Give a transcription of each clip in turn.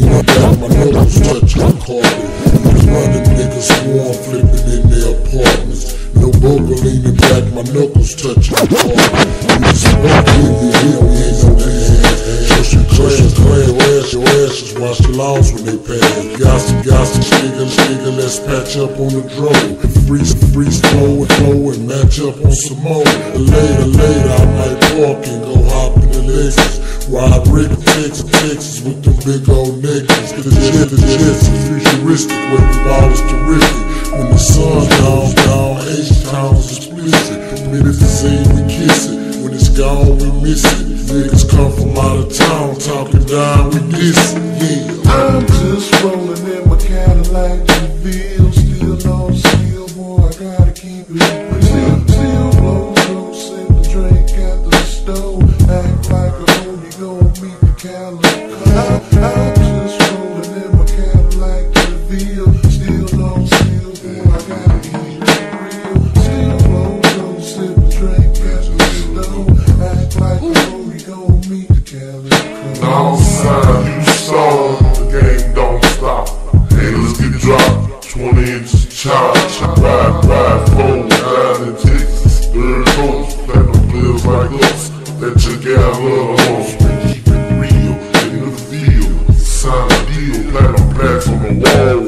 lean back, my knuckles touching the carpet. Niggas running, niggas swarm, flipping in their apartments. No booger leaning back, my knuckles touching the carpet. Niggas smoke in the hill, we ain't no hands. Just your class, class, wash your ashes, wash your lawns when they pass. Gossip, gossip, nigga, nigga, let's patch up on the drone. Freeze, freeze, flow and flow and match up on some more. Later, later, I might walk and go hop the Lexus. Ride Rick, Texas, Texas with them big old niggas. The jet, the jet's futuristic, where the ball is terrific. When the sun's down, down, H-Town's explicit. Permitted to say we kiss it. When it's gone, we miss it. Niggas come from out of town, talking down, we diss it. Hoe, you gon' meet the calico. Outside, you saw the game don't stop. Haters get dropped, 20 inches charge. Ride, ride, fold down in Texas. Third coast, platinum players like us. That check out love the keep it real in the field. Sign a deal, platinum plaques on the wall.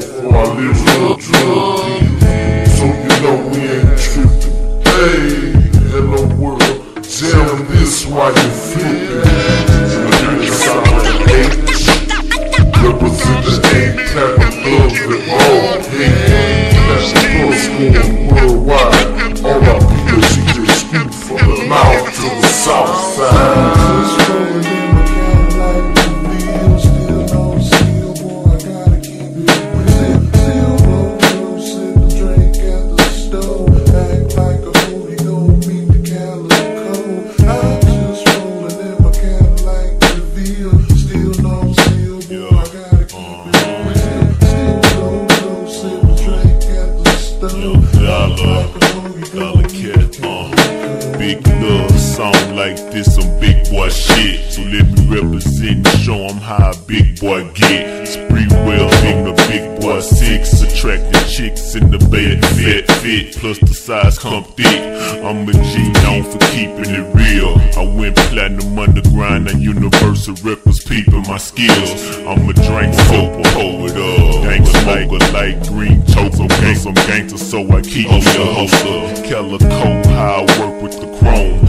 Calico. big love like this, some big boy shit. So let me represent and show 'em how a big boy get. Sprewell, being the big boy six, attracting chicks in the bed, fit, fit, plus the size come thick. I'm a G known for keeping it real. I went platinum underground and Universal Records peeping my skills. I'm a drink sober, hold it up. Gang smoker like green toast, I'm some gangster, so I keep a hustler. Calico, how I work with the chrome.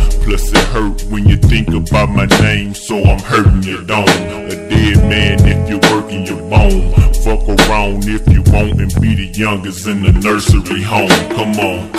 Hurt when you think about my name, so I'm hurting your dome. A dead man if you're working your bone. Fuck around if you want and be the youngest in the nursery home. Come on.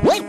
What?